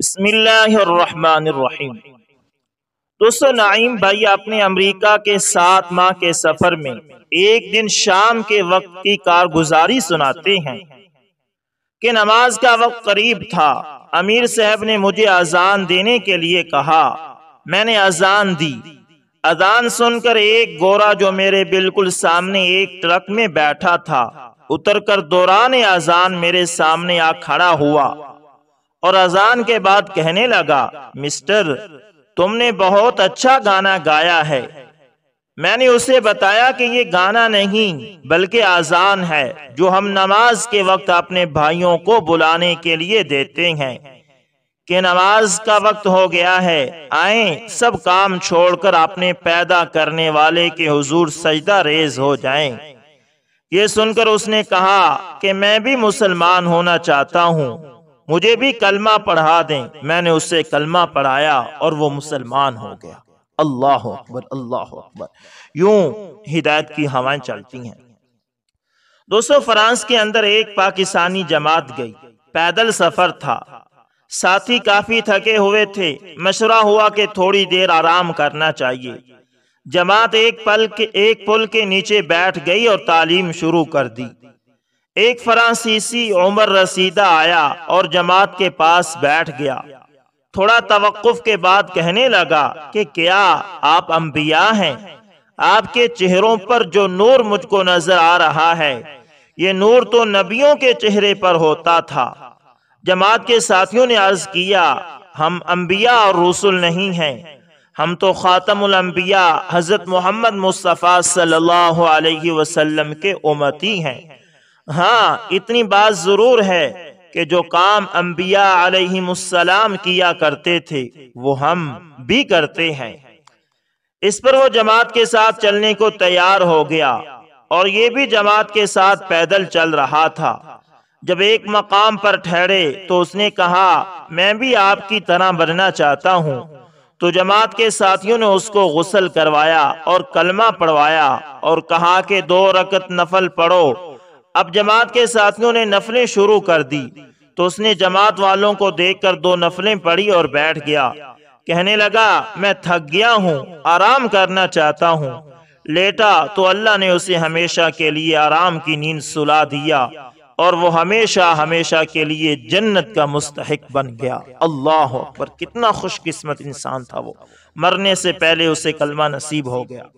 बसमीम दोस्तों, नाइम भाई अमेरिका के सात माह के सफ़र में एक दिन शाम के वक्त की कारगुजारी सुनाते हैं कि नमाज़ का वक्त करीब था। अमीर साहब ने मुझे अजान देने के लिए कहा, मैंने अजान दी। अजान सुनकर एक गोरा जो मेरे बिल्कुल सामने एक ट्रक में बैठा था। उतरकर दौरान अजान मेरे सामने आ खड़ा हुआ। और अजान के बाद कहने लगा, मिस्टर, तुमने बहुत अच्छा गाना गाया है। मैंने उसे बताया कि ये गाना नहीं, बल्कि आजान है, जो हम नमाज़ के वक्त अपने भाइयों को बुलाने के लिए देते हैं। कि नमाज़ का वक्त हो गया है, आए, सब काम छोड़कर अपने पैदा करने वाले के हुजूर सजदा रेज हो जाएँ। ये सुनकर उसने कहा कि मैं भी मुसलमान होना चाहता हूँ। मुझे भी कलमा पढ़ा दें। मैंने उससे कलमा पढ़ाया और वो मुसलमान हो गया। अल्लाह अकबर अल्लाह अकबर। यूँ हिदायत की हवाएँ चलती हैं। दोस्तों, फ्रांस के अंदर एक पाकिस्तानी जमात गई। पैदल सफ़र था। साथी काफ़ी थके हुए थे। मशुरा हुआ कि थोड़ी देर आराम करना चाहिए। जमात एक पल के, एक पुल के नीचे बैठ गई और तालीम शुरू कर दी। एक फ्रांसीसी उमर रसीदा आया और जमात के पास बैठ गया। थोड़ा तवक्कुफ के बाद कहने लगा कि क्या आप अंबिया हैं? आपके चेहरों पर जो नूर मुझको नज़र आ रहा है, ये नूर तो नबियों के चेहरे पर होता था। जमात के साथियों ने अर्ज़ किया, हम अंबिया और रसुल नहीं हैं। हम तो ख़ातमुलम्बिया हज़रत मोहम्मद मुस्तफ़ा सल्लल्लाहु अलैहि वसल्लम के उमती हैं हाँ। इतनी बात ज़रूर है कि जो काम अम्बिया अलैहिमुस्सलाम किया करते थे, वो हम भी करते हैं। इस पर वो जमात के साथ चलने को तैयार हो गया और ये भी जमात के साथ पैदल चल रहा था। जब एक मकाम पर ठहरे तो उसने कहा, मैं भी आपकी तरह बनना चाहता हूँ। तो जमात के साथियों ने उसको गुसल करवाया और कलमा पढ़वाया और कहा कि दो रकत नफल पढ़ो। अब जमात के साथियों ने नफलें शुरू कर दी। तो उसने जमात वालों को देखकर दो नफलें पढ़ी और बैठ गया। कहने लगा, मैं थक गया हूँ, आराम करना चाहता हूँ। लेटा तो अल्लाह ने उसे हमेशा के लिए आराम की नींद सुला दिया। और वो हमेशा हमेशा के लिए जन्नत का मुस्तक बन गया। अल्लाह पर कितना खुशकिस्मत इंसान था वो। मरने से पहले उसे कलमा नसीब हो गया।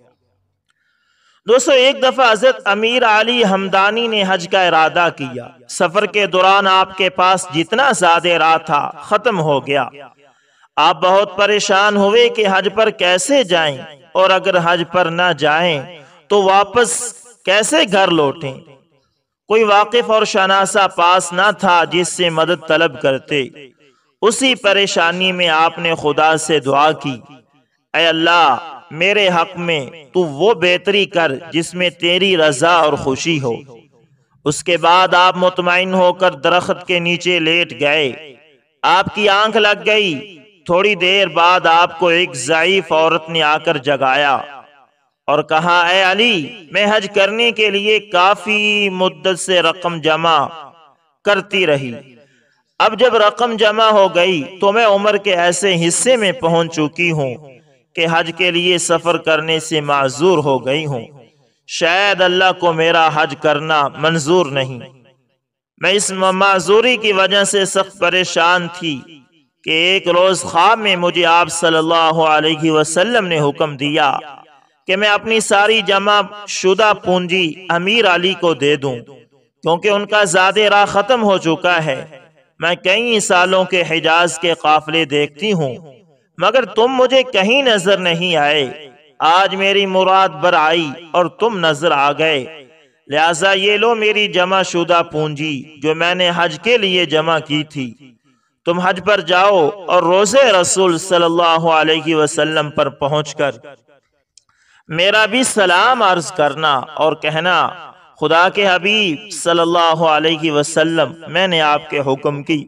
दोस्तों, एक दफ़ा हज़रत अमीर अली हमदानी ने हज का इरादा किया। सफ़र के दौरान आपके पास जितना ज़्यादा राह था, खत्म हो गया। आप बहुत परेशान हुए कि हज पर कैसे जाएँ, और अगर हज पर ना जाएँ तो वापस कैसे घर लौटें? कोई वाकिफ और शनासा पास न था जिससे मदद तलब करते। उसी परेशानी में आपने खुदा से दुआ की। अल्लाह, मेरे हक में तू वो बेहतरी कर जिसमें तेरी रजा और खुशी हो। उसके बाद आप मुतमिन होकर दरख्त के नीचे लेट गए। आपकी आँख लग गई। थोड़ी देर बाद आपको एक ज़यीफ औरत ने आकर जगाया। और कहा, ए अली, मैं हज करने के लिए काफ़ी मुद्दत से रकम जमा करती रही। अब जब रकम जमा हो गई तो मैं उम्र के ऐसे हिस्से में पहुँच चुकी हूँ कि हज के लिए सफ़र करने से माजूर हो गई हूँ। शायद अल्लाह को मेरा हज करना मंजूर नहीं। मैं इस माजूरी की वजह से सख्त परेशान थी कि एक रोज ख्वाब में मुझे आप सल्लल्लाहु अलैहि वसल्लम ने हुक्म दिया कि मैं अपनी सारी जमा शुदा पूंजी अमीर अली को दे दूँ, क्योंकि उनका ज़्यादा राह खत्म हो चुका है। मैं कई सालों के हिजाज के काफले देखती हूँ, मगर तुम मुझे कहीं नज़र नहीं आए। आज मेरी मुराद बर आई और तुम नज़र आ गए। लिहाजा ये लो मेरी जमा शुदा पूंजी जो मैंने हज के लिए जमा की थी। तुम हज पर जाओ और रोज़े रसूल सल्लल्लाहु अलैहि वसल्लम पर पहुंचकर मेरा भी सलाम अर्ज़ करना और कहना, खुदा के हबीब सल्लल्लाहु अलैहि वसल्लम, मैंने आपके हुक्म की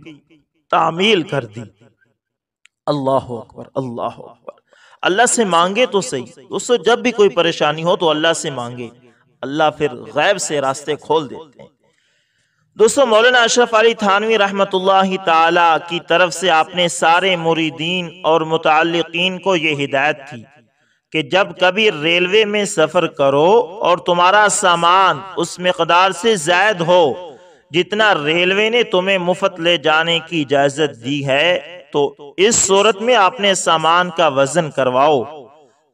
तामील कर दी। अल्लाह अकबर अल्लाह अकबर। अल्लाह से मांगे तो सही। उससे जब भी कोई परेशानी हो तो अल्लाह से मांगे। अल्लाह फिर गैब से रास्ते खोल देते हैं। दोस्तों, मौलाना अशरफ अली थानवी रहमत ताला की तरफ़ से आपने सारे मुरीदीन और मुतल को ये हिदायत थी कि जब कभी रेलवे में सफ़र करो और तुम्हारा सामान उस मकदार से जायद हो, जितना रेलवे ने तुम्हें मुफ़्त ले जाने की इजाज़त दी है तो इस सूरत में आपने सामान का वज़न करवाओ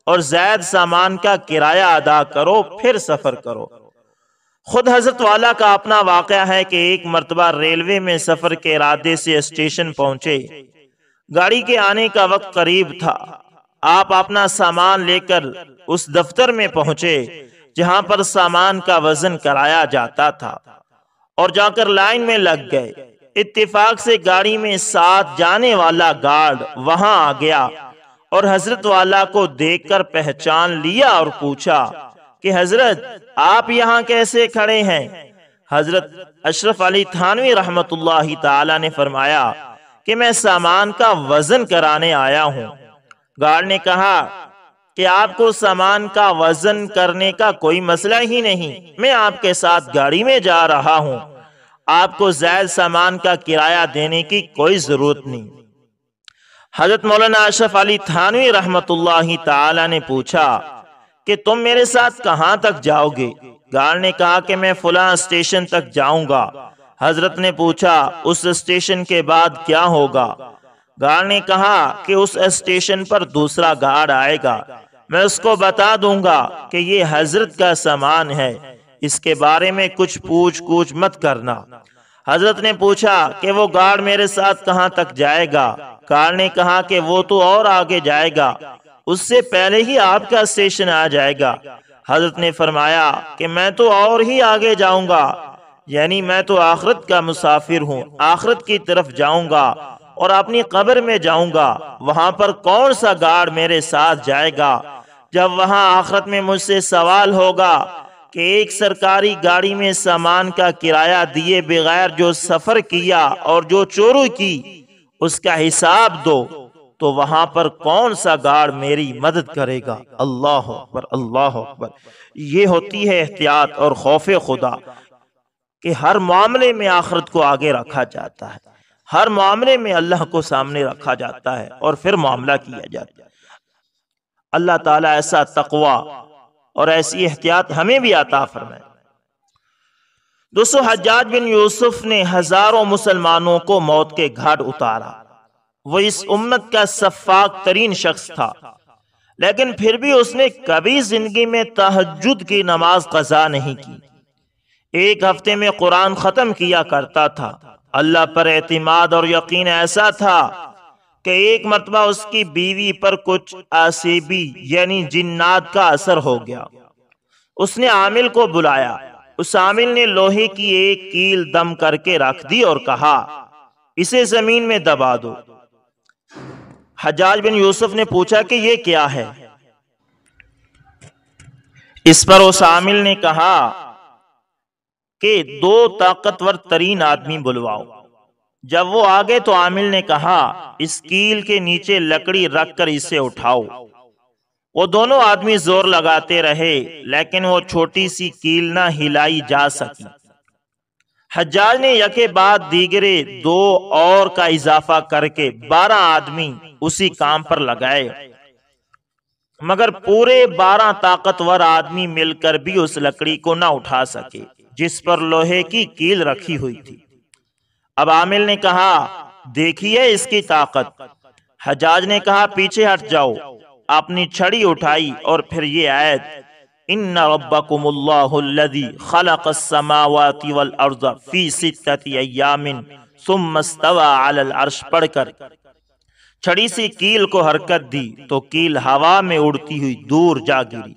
और जायद सामान का किराया अदा करो, फिर सफ़र करो। खुद हज़रत वाला का अपना वाक़ है कि एक मरतबा रेलवे में सफ़र के इरादे से स्टेशन पहुँचे। गाड़ी के आने का वक्त करीब था। आप अपना सामान लेकर उस दफ्तर में पहुँचे, जहाँ पर सामान का वज़न कराया जाता था, और जाकर लाइन में लग गए। इत्तेफाक से गाड़ी में साथ जाने वाला गार्ड वहाँ आ गया, और हज़रत वाला को देखकर पहचान लिया और पूछा कि, हज़रत, आप यहाँ कैसे खड़े हैं? हज़रत अशरफ अली थानवी रहमत ताला ने फरमाया कि, मैं सामान का वज़न कराने आया हूँ। गार्ड ने कहा कि आपको सामान का वज़न करने का कोई मसला ही नहीं। मैं आपके साथ गाड़ी में जा रहा हूँ। आपको जायद सामान का किराया देने की कोई ज़रूरत नहीं। हज़रत मौलाना अशरफ अली थानवी रहमत ने पूछा कि तुम मेरे साथ कहाँ तक जाओगे? गार्ड ने कहा कि मैं फुला स्टेशन तक जाऊँगा। हज़रत ने पूछा, उस स्टेशन के बाद क्या होगा? गार्ड ने कहा कि उस स्टेशन पर दूसरा गार्ड आएगा। मैं उसको बता दूँगा कि ये हज़रत का सामान है। इसके बारे में कुछ पूछ कुछ मत करना। हज़रत ने पूछा कि वो गार्ड मेरे साथ कहाँ तक जाएगा? गार्ड ने कहा कि वो तो और आगे जाएगा। उससे पहले ही आपका स्टेशन आ जाएगा। हज़रत ने फरमाया कि मैं तो और ही आगे जाऊँगा। यानी मैं तो आखरत का मुसाफिर हूँ। आखरत की तरफ़ जाऊँगा। और अपनी कब्र में जाऊँगा, वहाँ पर कौन सा गार्ड मेरे साथ जाएगा? जब वहाँ आखरत में मुझसे सवाल होगा कि एक सरकारी गाड़ी में सामान का किराया दिए बगैर जो सफ़र किया और जो चोरी की, उसका हिसाब दो तो वहाँ पर कौन सा गार्ड मेरी मदद करेगा? अल्लाह अकबर अल्लाह अकबर। ये होती है एहतियात और खौफ खुदा कि हर मामले में आखरत को आगे रखा जाता है। हर मामले में अल्लाह को सामने रखा जाता है और फिर मामला किया जाता है। अल्लाह ताला ऐसा तकवा और ऐसी एहतियात हमें भी आता फरमाए। दोस्तों हजाज बिन यूसुफ ने हज़ारों मुसलमानों को मौत के घाट उतारा। वो इस उम्मत का सफाक तरीन शख्स था, लेकिन फिर भी उसने कभी ज़िंदगी में तहजुद की नमाज़ कजा नहीं की। एक हफ़्ते में कुरान खत्म किया करता था अल्लाह पर एतमाद और यकीन ऐसा था कि एक मरतबा उसकी बीवी पर कुछ आसीबी, यानी जिन्नात का असर हो गया। उसने आमिल को बुलाया। उस आमिल ने लोहे की एक कील दम करके रख दी और कहा, इसे ज़मीन में दबा दो। हजाज बिन यूसुफ ने पूछा कि यह क्या है? इस पर उस आमिल ने कहा कि दो ताकतवर तरीन आदमी बुलवाओ। जब वो आगे तो आमिल ने कहा, इस कील के नीचे लकड़ी रखकर इसे उठाओ। वो दोनों आदमी ज़ोर लगाते रहे, लेकिन वो छोटी सी कील ना हिलाई जा सकी। हजाज ने यके बाद दीगरे दो और का इजाफा करके बारह आदमी उसी काम पर लगाए। मगर पूरे बारह ताकतवर आदमी मिलकर भी उस लकड़ी को ना उठा सके। जिस पर लोहे की कील रखी हुई थी। अब आमिल ने कहा, देखिए इसकी ताकत। हजाज ने कहा, पीछे हट जाओ। अपनी छड़ी उठाई और फिर ये आयत इन छड़ी सी कील को हरकत दी तो कील हवा में उड़ती हुई दूर जा गिरी।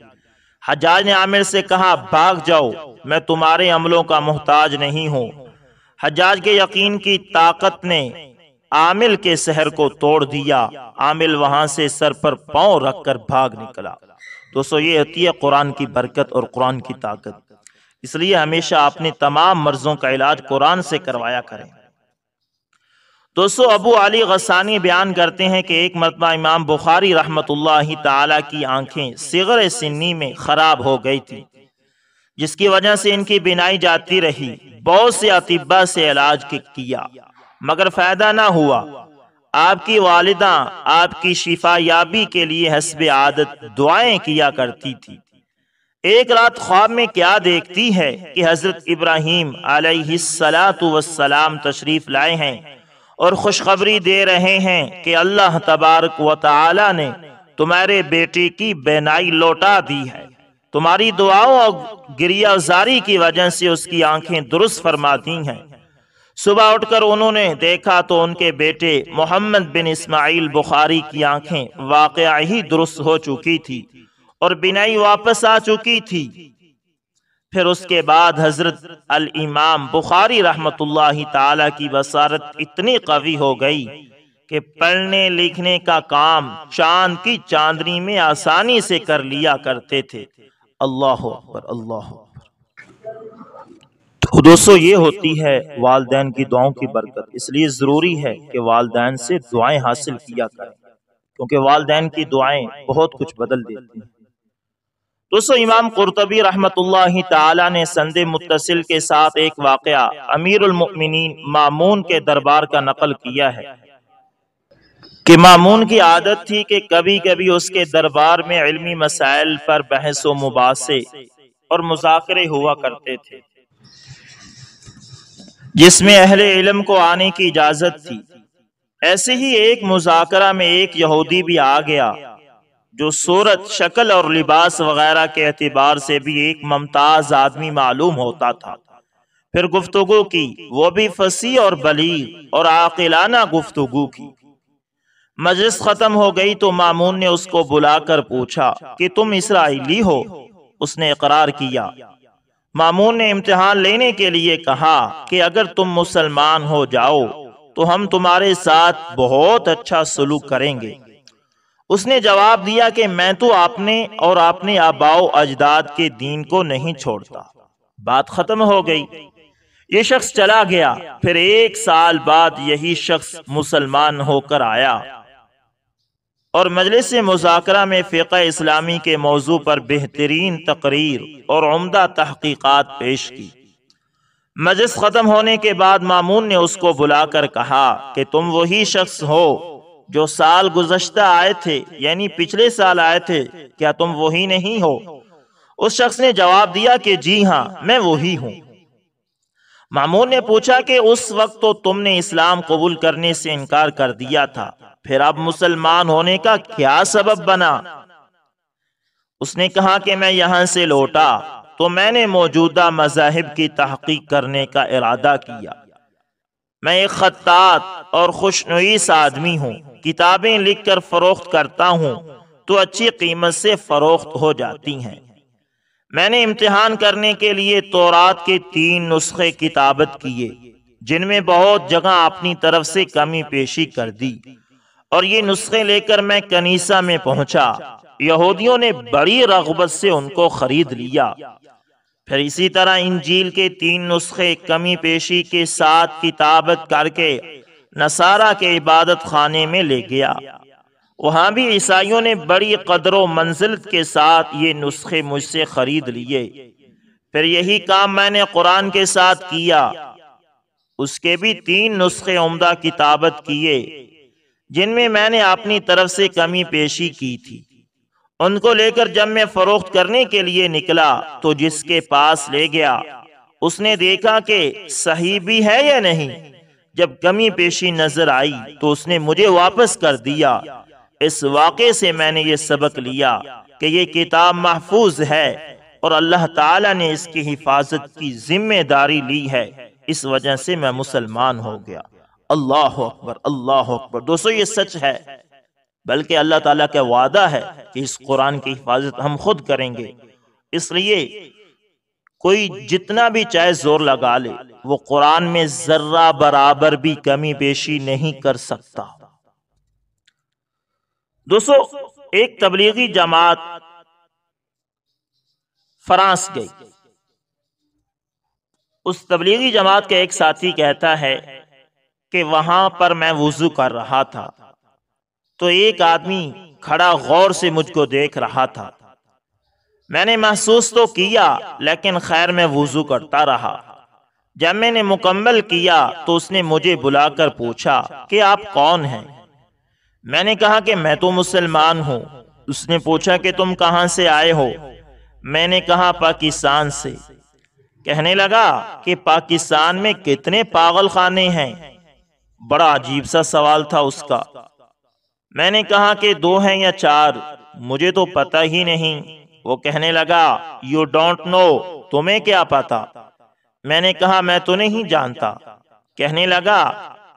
हजाज ने आमिर से कहा, भाग जाओ, मैं तुम्हारे अमलों का मोहताज नहीं हूँ। हजाज के यकीन की ताकत ने आमिल के शहर को तोड़ दिया। आमिल वहाँ से सर पर पाँव रखकर भाग निकला। दोस्तों, ये होती है कुरान की बरकत और कुरान की ताकत। इसलिए हमेशा अपने तमाम मर्जों का इलाज कुरान से करवाया करें। दोस्तों, अबू अली गसानी बयान करते हैं कि एक मरतबा इमाम बुखारी रहमत ताला की आँखें सिगर सिन्नी में खराब हो गई थी, जिसकी वजह से इनकी बिनाई जाती रही, बहुत से अतिबा से इलाज किया। मगर फ़ायदा ना हुआ। आपकी वालिदा, आपकी शिफा याबी के लिए हसब आदत दुआएँ किया करती थी। एक रात ख्वाब में क्या देखती है कि हज़रत इब्राहिम सलाम तशरीफ़ लाए हैं? और खुशखबरी दे रहे हैं कि अल्लाह तबारक व ताला ने तुम्हारे बेटे की बेनाई लौटा दी है। तुम्हारी दुआओं और गिरियाजारी की वजह से उसकी आँखें दुरुस्त फरमा दी हैं। सुबह उठकर उन्होंने देखा तो उनके बेटे मोहम्मद बिन इस्माइल बुखारी की आँखें वाक़ ही दुरुस्त हो चुकी थी और बिनाई वापस आ चुकी थी। फिर उसके बाद हज़रत अल इमाम बुखारी रहमतुल्लाह ताला की बसारत इतनी कवी हो गई कि पढ़ने लिखने का काम चाँद की चांदनी में आसानी से कर लिया करते थे। अल्लाह अकबर, अल्लाह तो दोस्तों, ये होती है वालदेन की दुआओं की बरकत। इसलिए ज़रूरी है कि वालदेन से दुआएँ हासिल किया करें, क्योंकि वालदेन की दुआएँ बहुत कुछ बदल देती हैं। दोस्तों, इमाम कुरतबी रहमत ने संदे मुतसिल के साथ एक वाक़ अमीरमिन मामून के दरबार का नकल किया है। कि मामून की आदत थी कि कभी कभी उसके दरबार में इल्मी मसाइल पर बहस व और मुजाकरे हुआ करते थे। जिसमें अहले इल्म को आने की इजाज़त थी। ऐसे ही एक मुजाकरा में एक यहूदी भी आ गया। जो सूरत शक्ल और लिबास वगैरह के एतबार से भी एक ममताज आदमी मालूम होता था। फिर गुफ्तगु की, वो भी फसी और बली और आकिलाना गुफ्तगु की। मजलिस खत्म हो गई तो मामून ने उसको बुलाकर पूछा कि तुम इसराइली हो? उसने इकरार किया। मामून ने इम्तिहान लेने के लिए कहा कि अगर तुम मुसलमान हो जाओ तो हम तुम्हारे साथ बहुत अच्छा सलूक करेंगे। उसने जवाब दिया कि मैं तो आपने और आपने आबाओ अजदाद के दीन को नहीं छोड़ता। बात खत्म हो गई। ये शख्स चला गया। फिर एक साल बाद यही शख्स मुसलमान होकर आया। और मजलिस मुजाकरा में फ़िक इस्लामी के मौजू पर बेहतरीन तकरीर और उम्दा तहकीक़ात पेश की। मजलिस ख़त्म होने के बाद मामून ने उसको बुलाकर कहा कि तुम वही शख्स हो जो साल गुजश्ता आए थे, यानी पिछले साल आए थे, क्या तुम वही नहीं हो? उस शख्स ने जवाब दिया कि जी हाँ मैं वही हूँ। मामून ने पूछा कि उस वक्त तो तुमने इस्लाम कबूल करने से इनकार कर दिया था। फिर अब मुसलमान होने का क्या सबब बना? उसने कहा कि मैं यहाँ से लौटा तो मैंने मौजूदा मजाहिब की तहकीक करने का इरादा किया। मैं एक खत्तात और खुशनुस आदमी हूँ। किताबें लिखकर फरोख्त करता हूँ तो अच्छी कीमत से फरोख्त हो जाती हैं। मैंने इम्तिहान करने के लिए तोरात के तीन नुस्खे किताबत किए, जिनमें बहुत जगह अपनी तरफ़ से कमी पेशी कर दी। और ये नुस्खे लेकर मैं कनीसा में पहुँचा। यहूदियों ने बड़ी रगबत से उनको खरीद लिया। फिर इसी तरह इंजील के तीन नुस्खे कमी पेशी के साथ किताबत करके नसारा के इबादत खाने में ले गया। वहाँ भी ईसाइयों ने बड़ी कदर मंजिल के साथ ये नुस्खे मुझसे खरीद लिए। फिर यही काम मैंने कुरान के साथ किया। उसके भी तीन नुस्खे उम्दा किताबत किए, जिनमें मैंने अपनी तरफ़ से कमी पेशी की थी। उनको लेकर जब मैं फरोख्त करने के लिए निकला तो जिसके पास ले गया, उसने देखा कि सही भी है या नहीं। जब कमी पेशी नज़र आई तो उसने मुझे वापस कर दिया। इस वाक़े से मैंने ये सबक लिया कि ये किताब महफूज है और अल्लाह ताला ने इसकी हिफाजत की ज़िम्मेदारी ली है। इस वजह से मैं मुसलमान हो गया। अल्लाह अकबर अल्लाह अकबर। दोस्तों, ये सच है बल्कि अल्लाह ताला का वादा है कि इस कुरान की हिफाजत हम खुद करेंगे। इसलिए कोई जितना भी चाहे ज़ोर लगा ले, वो कुरान में जर्रा बराबर भी कमी पेशी नहीं कर सकता। दोस्तों, एक तबलीगी जमात फ्रांस गई। उस तबलीगी जमात का एक साथी कहता है कि वहाँ पर मैं वज़ू कर रहा था। तो एक आदमी खड़ा गौर से मुझको देख रहा था। मैंने महसूस तो किया, लेकिन खैर मैं वज़ू करता रहा। जब मैंने मुकम्मल किया तो उसने मुझे बुलाकर पूछा कि आप कौन हैं? मैंने कहा कि मैं तो मुसलमान हूँ। उसने पूछा कि तुम कहाँ से आए हो? मैंने कहा, पाकिस्तान से। कहने लगा कि पाकिस्तान में कितने पागल खाने हैं। बड़ा अजीब सा सवाल था उसका। मैंने कहा कि दो हैं या चार, मुझे तो पता ही नहीं। वो कहने लगा यू डोंट नो तुम्हें क्या पता? मैंने कहा, मैं तो नहीं जानता। कहने लगा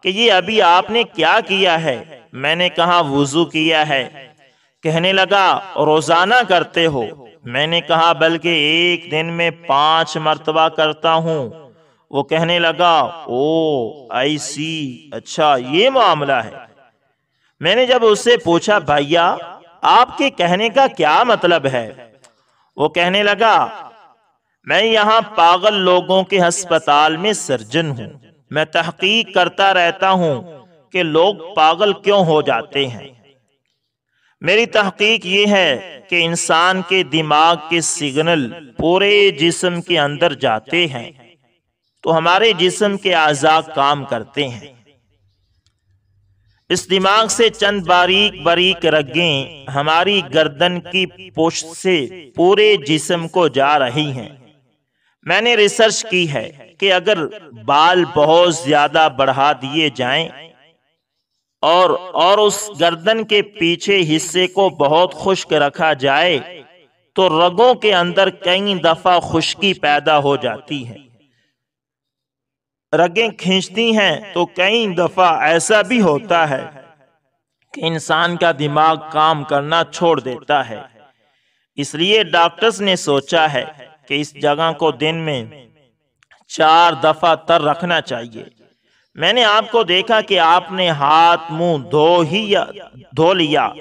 कि, ये अभी आपने क्या किया है? मैंने कहा, वज़ू किया है। कहने लगा, रोज़ाना करते हो? मैंने कहा, बल्कि एक दिन में पाँच मर्तबा करता हूँ। वो कहने लगा, ओ, आई सी अच्छा ये मामला है। मैंने जब उससे पूछा, भैया, आपके कहने का क्या मतलब है? वो कहने लगा, मैं यहाँ पागल लोगों के अस्पताल में सर्जन हूँ। मैं तहकीक करता रहता हूँ कि लोग पागल क्यों हो जाते हैं। मेरी तहकीक ये है कि इंसान के दिमाग के सिग्नल पूरे जिस्म के अंदर जाते हैं तो हमारे जिस्म के आज़ाद काम करते हैं। इस दिमाग से चंद बारीक बारीक रगें हमारी गर्दन की पोस्ट से पूरे जिस्म को जा रही हैं। मैंने रिसर्च की है कि अगर बाल बहुत ज़्यादा बढ़ा दिए जाएँ और और उस गर्दन के पीछे हिस्से को बहुत खुश्क रखा जाए तो रगों के अंदर कई दफ़ा खुश्की पैदा हो जाती है। रगें खींचती हैं तो कई दफ़ा ऐसा भी होता है कि इंसान का दिमाग काम करना छोड़ देता है। इसलिए डॉक्टर्स ने सोचा है कि इस जगह को दिन में चार दफ़ा तर रखना चाहिए। मैंने आपको देखा कि आपने हाथ, मुँह धो ही या, धो लिया,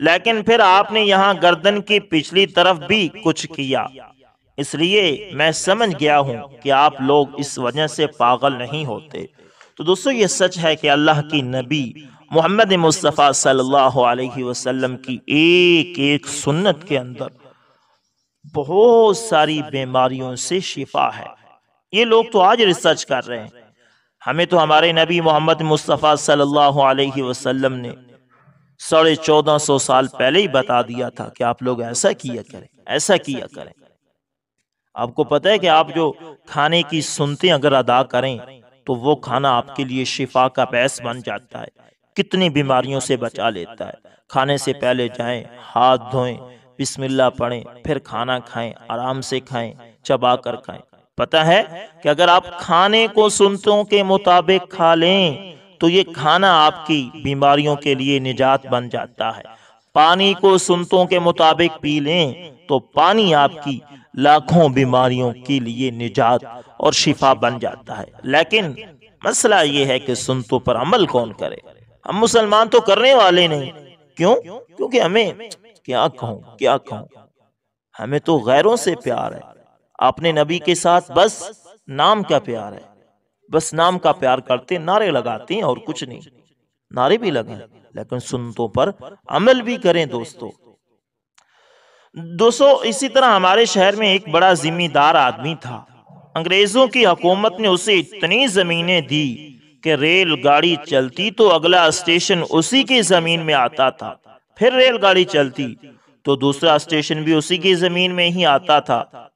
लेकिन फिर आपने यहाँ गर्दन की पिछली तरफ़ भी कुछ किया। इसलिए मैं समझ गया हूँ कि आप लोग इस वजह से पागल नहीं होते। तो दोस्तों, ये सच है कि अल्लाह की नबी मोहम्मद मुस्तफ़ा सल्लल्लाहु अलैहि वसल्लम की एक एक सुन्नत के अंदर बहुत सारी बीमारियों से शिफा है। ये लोग तो आज रिसर्च कर रहे हैं। हमें तो हमारे नबी मोहम्मद मुस्तफ़ा सल्लल्लाहु अलैहि वसल्लम ने साढ़े चौदह सौ साल पहले ही बता दिया था कि आप लोग ऐसा किया करें, ऐसा किया करें। आपको पता है कि आप जो खाने की सुनते अगर अदा करें तो वो खाना आपके लिए शिफा का पैस बन जाता है। कितनी बीमारियों से बचा लेता है। खाने से पहले जाएँ, हाथ धोएँ, बिस्मिल्लाह पढ़ें, फिर खाना खाएँ, आराम से खाएँ, चबा कर खाएँ। पता है कि अगर आप खाने को सुनतों के मुताबिक खा लें तो ये खाना आपकी बीमारियों के लिए निजात बन जाता है। पानी को सुनतों के मुताबिक पी लें तो पानी आपकी लाखों बीमारियों के लिए निजात और शिफा बन जाता है। लेकिन मसला ये है कि सुनतों पर अमल कौन करे? हम मुसलमान तो करने वाले नहीं। क्यों? क्योंकि हमें क्या कहूँ क्या कहूँ? हमें तो गैरों से प्यार है। अपने नबी के साथ बस नाम का प्यार है। बस नाम का प्यार करते, नारे लगाते हैं और कुछ नहीं। नारे भी लगे, लेकिन सुनतों पर अमल भी करें दोस्तों। दोस्तों, इसी तरह हमारे शहर में एक बड़ा जिम्मेदार आदमी था। अंग्रेज़ों की हुकूमत ने उसे इतनी जमीनें दी कि रेलगाड़ी चलती तो अगला स्टेशन उसी की ज़मीन में आता था, फिर रेलगाड़ी चलती तो दूसरा स्टेशन भी उसी की ज़मीन में ही आता था,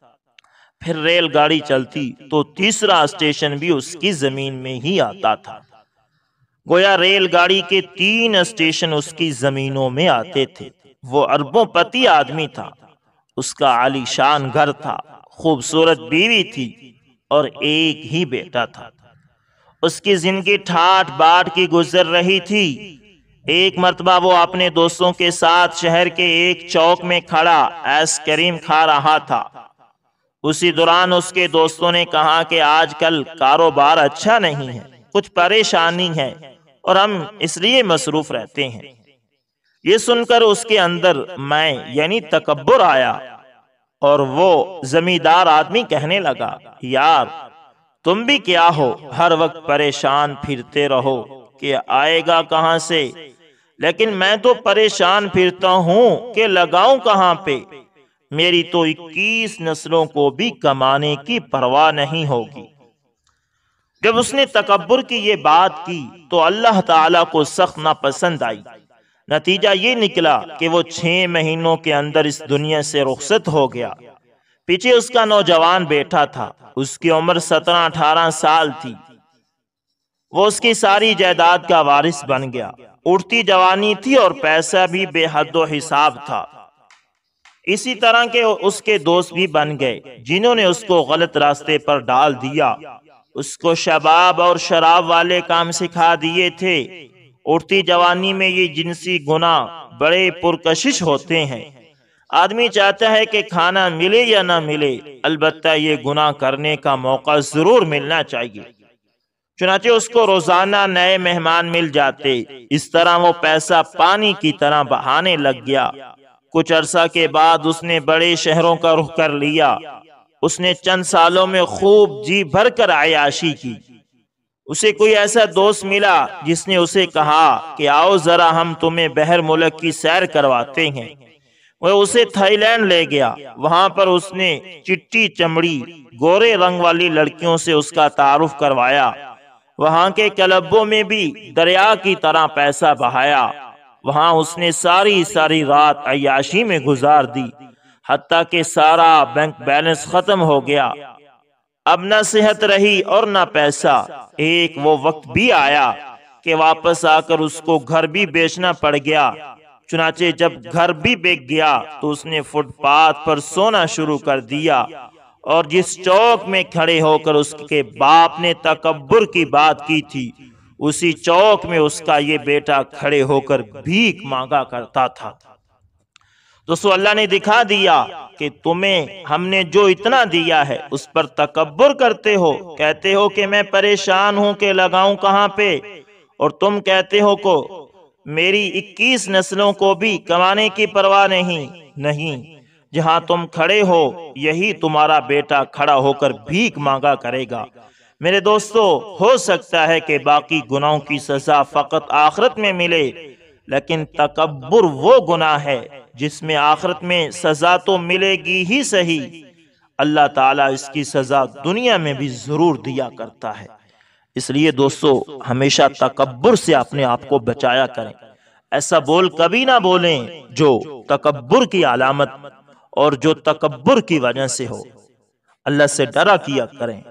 फिर रेलगाड़ी चलती तो तीसरा स्टेशन भी उसकी ज़मीन में ही आता था। गोया रेलगाड़ी के तीन स्टेशन उसकी जमीनों में आते थे। वो अरबों पति आदमी था। उसका आलीशान घर था, खूबसूरत बीवी थी और एक ही बेटा था। उसकी ज़िंदगी ठाट बाट की गुजर रही थी। एक मरतबा वो अपने दोस्तों के साथ शहर के एक चौक में खड़ा आइसक्रीम खा रहा था। उसी दौरान उसके दोस्तों ने कहा कि आजकल कारोबार अच्छा नहीं है, कुछ परेशानी है और हम इसलिए मसरूफ रहते हैं। ये सुनकर उसके अंदर मैं, यानी तकबर आया और वो जमींदार आदमी कहने लगा, यार, तुम भी क्या हो? हर वक्त परेशान फिरते रहो कि आएगा कहाँ से? लेकिन मैं तो परेशान फिरता हूँ कि लगाऊँ कहाँ पे? मेरी तो इक्कीस नस्लों को भी कमाने की परवाह नहीं होगी। जब उसने तकबर की ये बात की तो अल्लाह ताला को सख्त नापसंद आई। नतीजा ये निकला कि वो छह महीनों के अंदर इस दुनिया से रुखसत हो गया। पीछे उसका नौजवान बेटा था। उसकी उम्र सत्रह, अठारह साल थी। वो उसकी सारी जायदाद का वारिस बन गया। उड़ती जवानी थी और पैसा भी बेहद हिसाब था। इसी तरह के उसके दोस्त भी बन गए, जिन्होंने उसको गलत रास्ते पर डाल दिया। उसको शबाब और शराब वाले काम सिखा दिए थे। उड़ती जवानी में ये जिनसी गुना बड़े पुरकशिश होते हैं। आदमी चाहता है कि खाना मिले या ना मिले, अलबत्ता ये गुनाह करने का मौका ज़रूर मिलना चाहिए। चुनाचे उसको रोज़ाना नए मेहमान मिल जाते, इस तरह वो पैसा पानी की तरह बहाने लग गया। कुछ अरसा के बाद उसने बड़े शहरों का रुख कर लिया। उसने चंद सालों में खूब जी भर कर आयाशी की। उसे कोई ऐसा दोस्त मिला जिसने उसे कहा कि आओ जरा हम तुम्हें बहर मुल्क की सैर करवाते हैं। वह उसे थाईलैंड ले गया। वहाँ पर उसने चिट्टी चमड़ी, गोरे रंग वाली लड़कियों से उसका तारुफ करवाया। वहाँ के क्लबों में भी दरिया की तरह पैसा बहाया। वहाँ उसने सारी सारी रात अयाशी में गुजार दी। हती के सारा बैंक बैलेंस खत्म हो गया। अब ना सेहत रही और ना पैसा। एक वो वक्त भी आया कि वापस आकर उसको घर भी बेचना पड़ गया। चुनाचे जब घर भी बेच गया तो उसने फुटपाथ पर सोना शुरू कर दिया और जिस चौक में खड़े होकर उसके बाप ने तकबर की बात की थी, उसी चौक में उसका ये बेटा खड़े होकर भीख मांगा करता था। दोस्तों अल्लाह ने दिखा दिया कि तुम्हें हमने जो इतना दिया है, उस पर तकबर करते हो। कहते हो कि मैं परेशान हूँ कि लगाऊँ कहाँ पे? और तुम कहते हो को, मेरी 21 नस्लों को भी कमाने की परवाह नहीं नहीं। जहाँ तुम खड़े हो, यही तुम्हारा बेटा खड़ा होकर भीख मांगा करेगा। मेरे दोस्तों, हो सकता है कि बाकी गुनाहों की सजा फकत आखरत में मिले, लेकिन तकबर वो गुनाह है जिसमें आखरत में सजा तो मिलेगी ही सही। अल्लाह ताला इसकी सजा दुनिया में भी ज़रूर दिया करता है। इसलिए दोस्तों, हमेशा तकबर से अपने आप को बचाया करें। ऐसा बोल कभी ना बोलें जो तकबर की अलामत और जो तकबर की वजह से हो। अल्लाह से डरा किया करें।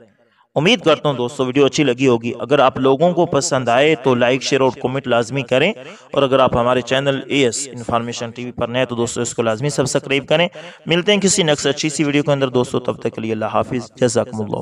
उम्मीद करता हूँ दोस्तों, वीडियो अच्छी लगी होगी। अगर आप लोगों को पसंद आए तो लाइक शेयर और कमेंट लाजमी करें। और अगर आप हमारे channel A S information TV पर नए तो दोस्तों, इसको लाजमी सब्सक्राइब करें। मिलते हैं किसी नेक्स्ट अच्छी सी वीडियो के अंदर दोस्तों, तब तक के लिए अल्लाह हाफिज़। जजाकम्ला